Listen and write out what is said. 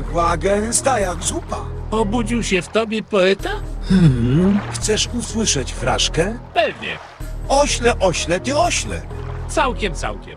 Mgła gęsta jak zupa. Obudził się w tobie poeta? Hmm, chcesz usłyszeć fraszkę? Pewnie. Ośle, ośle, ty ośle. Całkiem, całkiem.